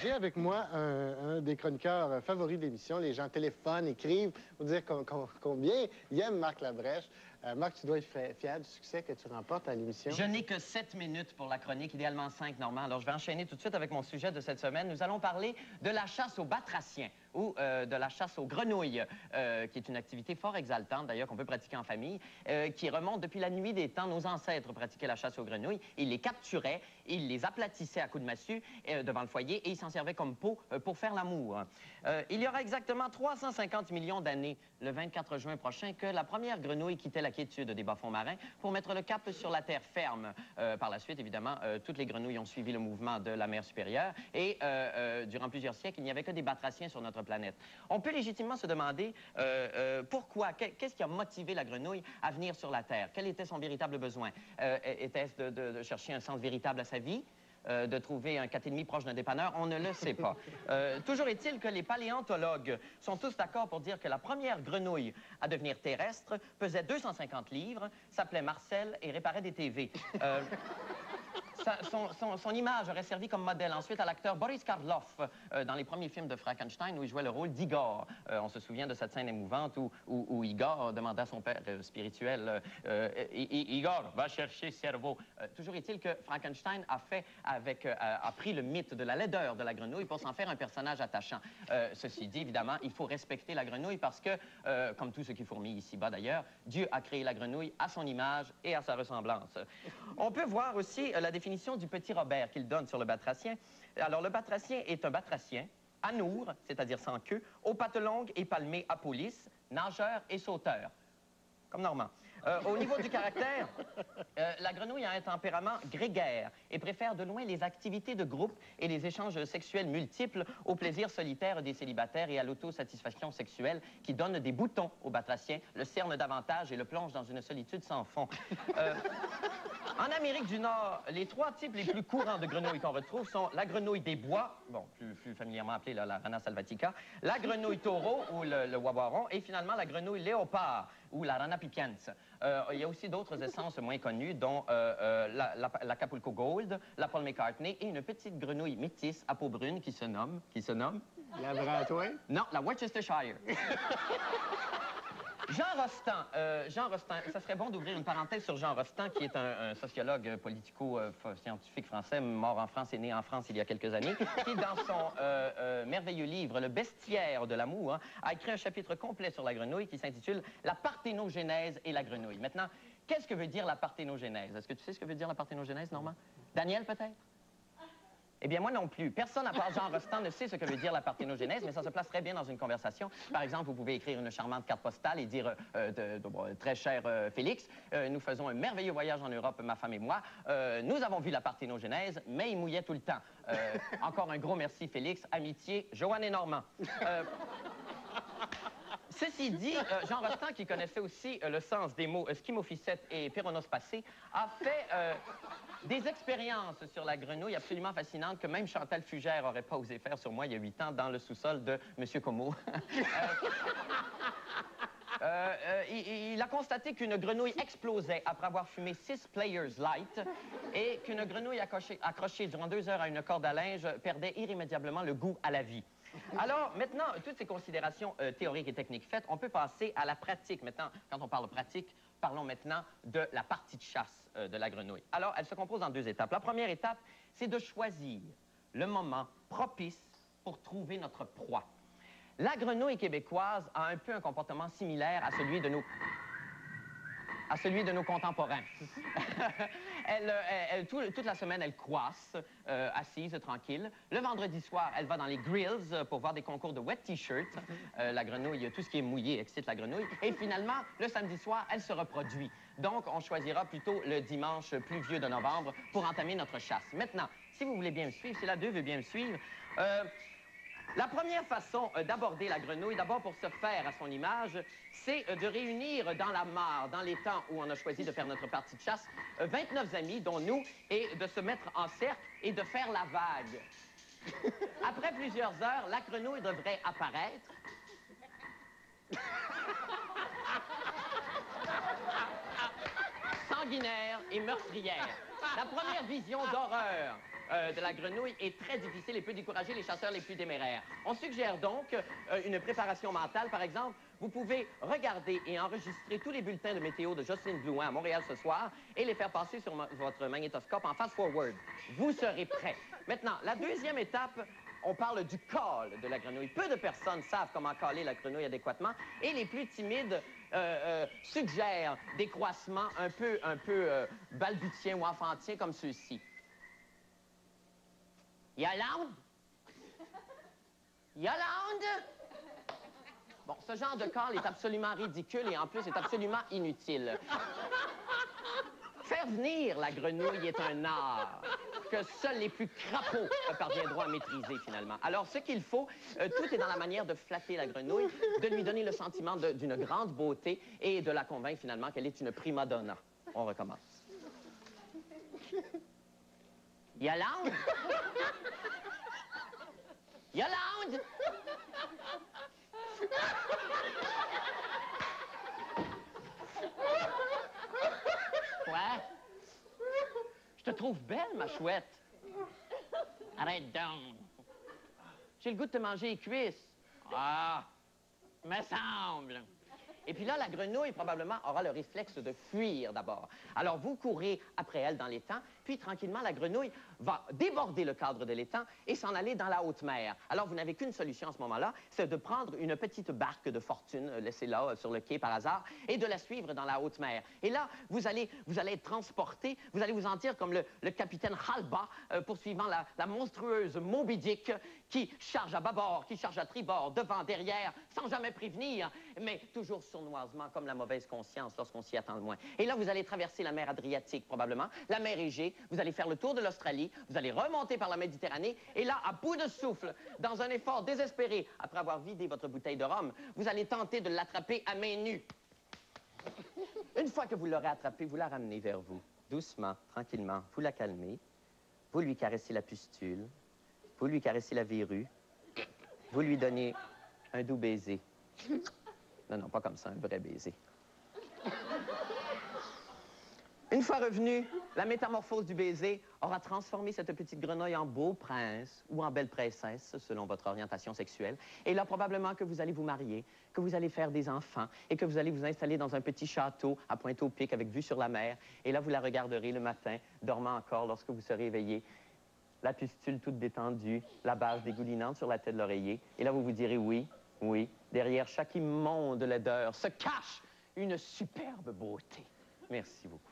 J'ai avec moi un, des chroniqueurs favoris de l'émission. Les gens téléphonent, écrivent pour dire combien ils aiment Marc Labrèche. Euh, Marc, tu dois être fier du succès que tu remportes à l'émission. Je n'ai que sept minutes pour la chronique, idéalement cinq, Normand. Alors, je vais enchaîner tout de suite avec mon sujet de cette semaine. Nous allons parler de la chasse aux batraciens ou euh, de la chasse aux grenouilles, euh, qui est une activité fort exaltante, d'ailleurs, qu'on peut pratiquer en famille, qui remonte depuis la nuit des temps. Nos ancêtres pratiquaient la chasse aux grenouilles. Ils les capturaient, ils les aplatissaient à coups de massue devant le foyer et ils s'en servaient comme peau pour faire l'amour. il y aura exactement 350 millions d'années, le 24 juin prochain, que la première grenouille quittait la des bas-fonds marins pour mettre le cap sur la terre ferme. Euh, par la suite, évidemment, euh, toutes les grenouilles ont suivi le mouvement de la mer supérieure et euh, durant plusieurs siècles, il n'y avait que des batraciens sur notre planète. On peut légitimement se demander pourquoi, qu'est-ce qui a motivé la grenouille à venir sur la Terre? Quel était son véritable besoin? Était-ce de chercher un sens véritable à sa vie? Euh, de trouver un 4,5 proche d'un dépanneur, on ne le sait pas. Euh, toujours est-il que les paléontologues sont tous d'accord pour dire que la première grenouille à devenir terrestre pesait 250 livres, s'appelait Marcel et réparait des TV. Euh, son, image aurait servi comme modèle ensuite à l'acteur Boris Karloff euh, dans les premiers films de Frankenstein où il jouait le rôle d'Igor. Euh, on se souvient de cette scène émouvante où, où, Igor demandait à son père euh, spirituel Igor, va chercher cerveau. toujours est-il que Frankenstein a a pris le mythe de la laideur de la grenouille pour s'en faire un personnage attachant. ceci dit, évidemment, il faut respecter la grenouille parce que, comme tout ce qui fourmille ici-bas d'ailleurs, Dieu a créé la grenouille à son image et à sa ressemblance. On peut voir aussi la définition du petit Robert qu'il donne sur le batracien. Alors, le batracien est un batracien, anour, c'est-à-dire sans queue, aux pattes longues et palmées à police, nageur et sauteur comme Normand. Euh, au niveau du caractère, euh, la grenouille a un tempérament grégaire et préfère de loin les activités de groupe et les échanges sexuels multiples au plaisir solitaire des célibataires et à l'autosatisfaction sexuelle qui donnent des boutons aux batraciens, le cerne davantage et le plonge dans une solitude sans fond. Euh, en Amérique du Nord, les trois types les plus courants de grenouilles qu'on retrouve sont la grenouille des bois, bon, plus, familièrement appelée la rana salvatica, la grenouille taureau ou le, le wabaron, et finalement la grenouille léopard ou la rana pipiens. Euh, il y a aussi d'autres essences moins connues, dont euh, euh, la, la, Capulco Gold, la Paul McCartney et une petite grenouille métisse à peau brune qui se nomme... Qui se nomme... La Brantouin? Non, la Worcestershire. Jean Rostand, euh, Jean ça serait bon d'ouvrir une parenthèse sur Jean Rostand, qui est un, sociologue politico-scientifique français, mort en France et né en France il y a quelques années, qui, dans son euh, euh, merveilleux livre, Le bestiaire de l'amour, hein, a écrit un chapitre complet sur la grenouille qui s'intitule La parthénogénèse et la grenouille. Maintenant, qu'est-ce que veut dire la parthénogénèse? Est-ce que tu sais ce que veut dire la parthénogénèse, Normand? Daniel, peut-être? Eh bien, moi non plus. Personne, à part Jean Rostand, ne sait ce que veut dire la parthénogénèse, mais ça se place très bien dans une conversation. Par exemple, vous pouvez écrire une charmante carte postale et dire euh, Très cher euh, Félix, euh, nous faisons un merveilleux voyage en Europe, ma femme et moi. nous avons vu la parthénogénèse, mais il mouillait tout le temps. encore un gros merci, Félix. Amitié, Joanne et Normand. Ceci dit, euh, Jean Rostand, qui connaissait aussi euh, le sens des mots schimophysette et passé, a fait euh, des expériences sur la grenouille absolument fascinantes que même Chantal Fugère n'aurait pas osé faire sur moi il y a huit ans dans le sous-sol de M. Como. il, a constaté qu'une grenouille explosait après avoir fumé six Players Light et qu'une grenouille accrochée durant deux heures à une corde à linge perdait irrémédiablement le goût à la vie. Alors, maintenant, toutes ces considérations euh, théoriques et techniques faites, on peut passer à la pratique. Maintenant, quand on parle pratique, parlons maintenant de la partie de chasse euh, de la grenouille. Alors, elle se compose en deux étapes. La première étape, c'est de choisir le moment propice pour trouver notre proie. La grenouille québécoise a un peu un comportement similaire à celui de nos à celui de nos contemporains. elle, elle, toute la semaine, elle croisse, euh, assise, tranquille. Le vendredi soir, elle va dans les grills pour voir des concours de wet t-shirt. Euh, la grenouille, tout ce qui est mouillé excite la grenouille. Et finalement, le samedi soir, elle se reproduit. Donc, on choisira plutôt le dimanche pluvieux de novembre pour entamer notre chasse. Maintenant, si vous voulez bien me suivre, si la deux veut bien me suivre, euh, la première façon euh, d'aborder la grenouille, d'abord pour se faire à son image, c'est euh, de réunir dans la mare, dans les temps où on a choisi de faire notre partie de chasse, 29 euh, amis, dont nous, et de se mettre en cercle et de faire la vague. Après plusieurs heures, la grenouille devrait apparaître. sanguinaire et meurtrière. La première vision d'horreur euh, de la grenouille est très difficile et peut décourager les chasseurs les plus téméraires. On suggère donc euh, une préparation mentale. Par exemple, vous pouvez regarder et enregistrer tous les bulletins de météo de Jocelyne Blouin à Montréal ce soir et les faire passer sur votre magnétoscope en fast-forward. Vous serez prêt. Maintenant, la deuxième étape, on parle du call de la grenouille. Peu de personnes savent comment caler la grenouille adéquatement et les plus timides euh, suggèrent des croissements un peu, un peu euh, balbutiens ou enfantiens comme ceux-ci. Yolande? Yolande? Bon, ce genre de call est absolument ridicule et en plus est absolument inutile. Faire venir la grenouille est un art que seuls les plus crapauds parviendront à maîtriser, finalement. Alors, ce qu'il faut, euh, tout est dans la manière de flatter la grenouille, de lui donner le sentiment d'une grande beauté et de la convaincre, finalement, qu'elle est une prima donna. On recommence. Yolande? Yolande? Quoi? Je te trouve belle, ma chouette. Arrête donc. J'ai le goût de te manger les cuisses. Ah, me semble. Et puis là, la grenouille, probablement, aura le réflexe de fuir d'abord. Alors, vous courez après elle dans l'étang, puis tranquillement, la grenouille va déborder le cadre de l'étang et s'en aller dans la haute mer. Alors, vous n'avez qu'une solution à ce moment-là, c'est de prendre une petite barque de fortune euh, laissée là euh, sur le quai par hasard et de la suivre dans la haute mer. Et là, vous allez, vous allez être transporté, vous allez vous sentir comme le, capitaine Halba euh, poursuivant la, la, monstrueuse Moby Dick qui charge à bâbord, qui charge à tribord, devant, derrière, sans jamais prévenir, mais toujours sournoisement, comme la mauvaise conscience lorsqu'on s'y attend le moins. Et là, vous allez traverser la mer Adriatique, probablement, la mer Égée, vous allez faire le tour de l'Australie, vous allez remonter par la Méditerranée, et là, à bout de souffle, dans un effort désespéré, après avoir vidé votre bouteille de rhum, vous allez tenter de l'attraper à main nue. Une fois que vous l'aurez attrapée, vous la ramenez vers vous, doucement, tranquillement, vous la calmez, vous lui caressez la pustule, vous lui caressez la verrue, vous lui donnez un doux baiser. Non, non, pas comme ça, un vrai baiser. Une fois revenu, la métamorphose du baiser aura transformé cette petite grenouille en beau prince ou en belle princesse, selon votre orientation sexuelle. Et là, probablement que vous allez vous marier, que vous allez faire des enfants et que vous allez vous installer dans un petit château à Pointe-au-Pic avec vue sur la mer. Et là, vous la regarderez le matin, dormant encore lorsque vous serez éveillé. La pustule toute détendue, la base dégoulinante sur la tête de l'oreiller. Et là, vous vous direz oui, oui. Derrière chaque immonde laideur se cache une superbe beauté. Merci beaucoup.